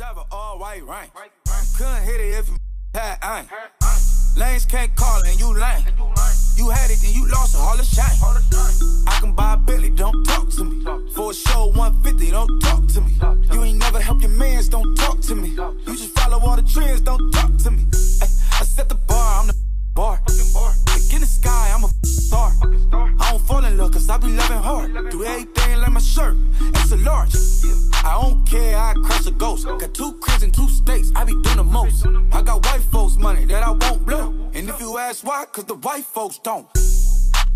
Driver all white rain. Couldn't hit it if you had aim. Lanes can't call and you lame. You had it, then you lost it, all the shame. I can buy a Billy, don't talk to me. For a show 150, don't talk to me. You ain't never help your mans, don't talk to me. You just follow all the trends, don't talk to me. I got white folks' money that I won't blow. And if you ask why, cause the white folks don't.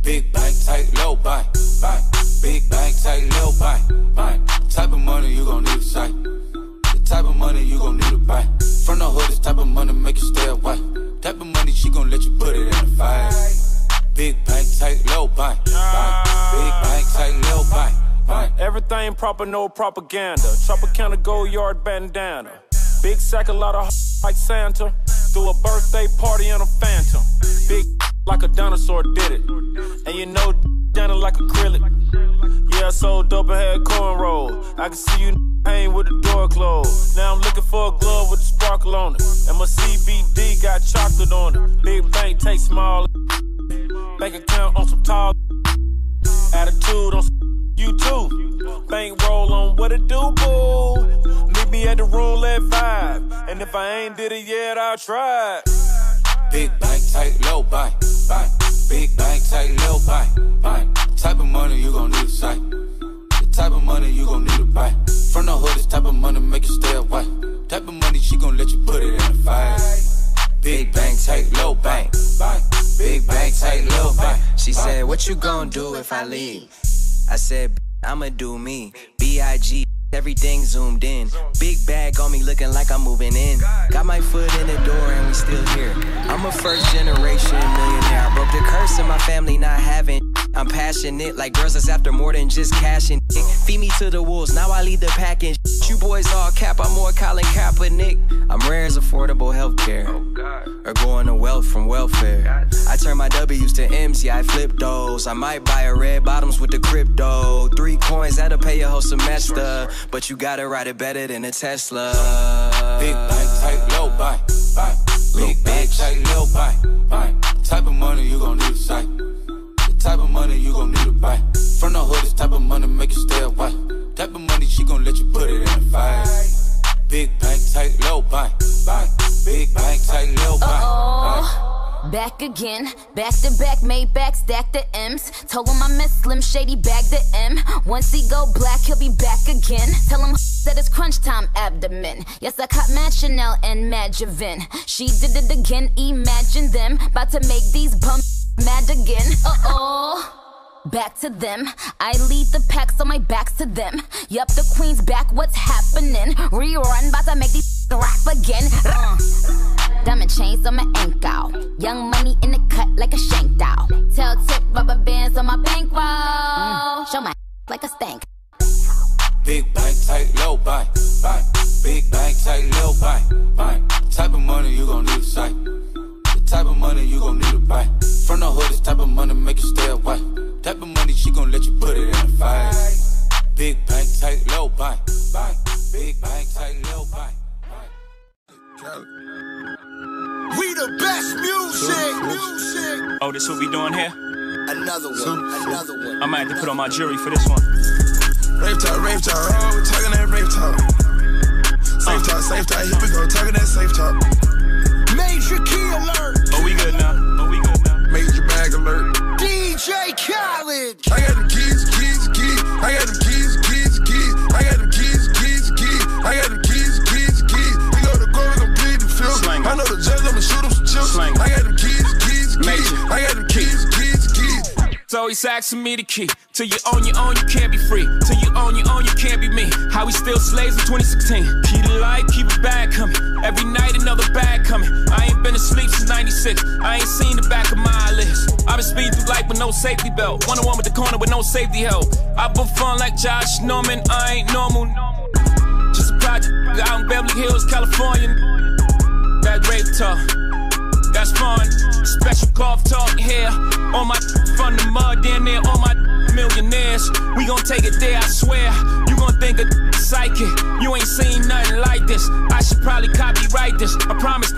Big bank, tight, low buy, bank. Big bank, tight, low buy, bank. Type of money you gon' need a sight. The type of money you gon' need to buy. From the hood, this type of money make you stay away. Type of money she gon' let you put it in a fight. Big bank, tight, low buy, bank. Big bank, tight, low buy. bank. Everything proper, no propaganda. Tropicana gold yard bandana. Big sack, a lot of like Santa. Threw a birthday party in a phantom. Big like a dinosaur did it. And you know, down like acrylic. Yeah, I sold and had cornrow. I can see you hang with the door closed. Now I'm looking for a glove with a sparkle on it. And my CBD got chocolate on it. Big bank take small. Bank account on some tall. Attitude on some you too. Bank roll on what it do, boo. Meet me at the room at five. And if I ain't did it yet, I'll try. Big bank, tight, low bank, bank. Big bank, tight, low bank, bank. Type of money you gon' need a sight. The type of money you gon' need to buy. From the hood, this type of money make you stay away. Type of money she gon' let you put it in a fight. Big bank, tight, low bank, bank. Big bank, tight, low bank. She said, What you gonna do if I leave? I said, I'ma do me. B.I.G. Everything zoomed in. Big bag on me looking like I'm moving in. Got my foot in the door and we still here. I'm a first generation millionaire. I broke the curse of my family not having. I'm passionate like girls that's after more than just cashing. Feed me to the wolves, now I lead the pack and You boys all cap, I'm more Colin Kaepernick. I'm rare as affordable healthcare. Oh, or going to wealth from welfare. I turn my W's to M's, yeah, I flip those. I might buy a red bottoms with the crypto. Three coins, that'll pay your whole semester. But you gotta ride it better than a Tesla. Big bank, tight, low bank, bank. Big bank, tight, low bank, bank. Type of money you gon' need a sight. The type of money you gon' need to buy. From the hood, this type of money make you stay away. Type of money she gon' let you put it tight, low bank, bank. Big bank, tight, low bank. Uh-oh. Back again, back to back, made back, stack the M's. Told him I miss Slim Shady, bag the M. Once he go black, he'll be back again. Tell him that it's crunch time abdomen. Yes, I caught Mad Chanel and Mad Javin. She did it again, imagine them. About to make these bums mad again. Uh oh. Back to them. I lead the pack, so my back's to them. Yup, the queen's back, what's happening? Rerun, about to make these rap again. Uh. Diamond chains on my ankle. Young money in the cut like a shank doll. Tail tip rubber bands on my bankroll. Show my like a stank. Big bank, tight, low bank, bank. Big bank, tight, low bank, bank. Type of money you gon' need a sight. The type of money you gon' need to buy. From the hood, this type of money make you stay away. Type of money she gon' let you put it in a fight. Big bank, tight, low bank, bank. Big bank, tight, low bank. We the best music. Music. Oh, this what we doing here? Another one. Another one. I might have to put on my jury for this one. Rave talk, rave talk, oh, we talking that rave talk. Safe talk, safe talk, here we go, talking that safe talk. He's me the key. Till you own your own, you can't be free. Till you own your own, you can't be me. How we still slaves in 2016. Keep the light, keep it bag coming. Every night another bag coming. I ain't been asleep since 96. I ain't seen the back of my eyelids. I've been speeding through life with no safety belt. One on one with the corner with no safety help. I been fun like Josh Norman. I ain't normal. Just a project out in Beverly Hills, California. That rape talk. Fun. Special golf talk here. On my from the mud, down there, all my millionaires. We gon' take it there, I swear. You gon' think a psychic. You ain't seen nothing like this. I should probably copyright this. I promise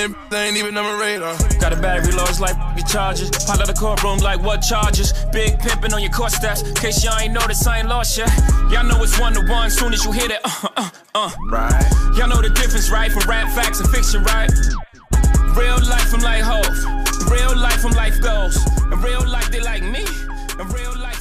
oh, you ain't, ain't even on my radar. Got a battery low, it's like your charges. Pile out the courtroom like what charges? Big pimpin' on your court steps. Case y'all ain't noticed, I ain't lost yet. Y'all know it's one to one, soon as you hit it. Uh, uh, uh. Right. Y'all know the difference, right? From rap facts and fiction, right? Real life, I'm like Hov. Real life, I'm life goes. In real life, they like me. In real life,